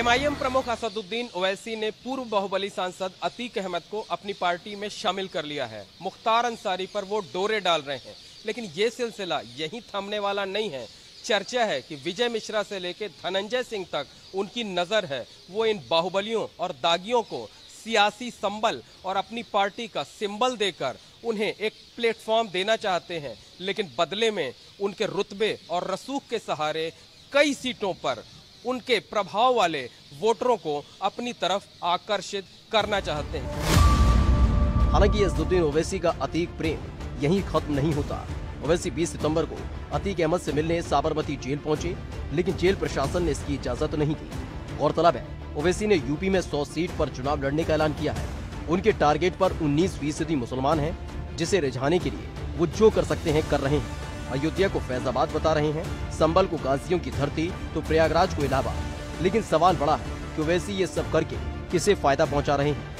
MIM प्रमुख असदुद्दीन ओवैसी ने पूर्व बाहुबली सांसद अतीक अहमद को अपनी पार्टी में शामिल कर लिया है। मुख्तार अंसारी पर वो डोरे डाल रहे हैं, लेकिन ये सिलसिला यहीं थमने वाला नहीं है। चर्चा है कि विजय मिश्रा से लेकर धनंजय सिंह तक उनकी नज़र है। वो इन बाहुबलियों और दागियों को सियासी संबल और अपनी पार्टी का सिंबल देकर उन्हें एक प्लेटफॉर्म देना चाहते हैं, लेकिन बदले में उनके रुतबे और रसूख के सहारे कई सीटों पर उनके प्रभाव वाले वोटरों को अपनी तरफ़ आकर्षित करना चाहते हैं। हालाँकि असदुद्दीन ओवैसी का अतीक प्रेम यहीं खत्म नहीं होता। ओवैसी 20 सितंबर को अतीक अहमद से मिलने साबरमती जेल पहुँचे, लेकिन जेल प्रशासन ने इसकी इजाज़त नहीं दी। गौरतलब है, ओवैसी ने यूपी में 100 सीट पर चुनाव लड़ने का ऐलान किया है। उनके टारगेट पर 19 फ़ीसदी मुसलमान हैं, जिसे रिझाने के लिए वो जो कर सकते हैं, कर रहे हैं। अयोध्या को फैजाबाद बता रहे हैं, संबल को गाजियों की धरती तो प्रयागराज को इलाहाबाद। लेकिन सवाल बड़ा है कि वैसे ये सब करके किसे फ़ायदा पहुँचा रहे हैं?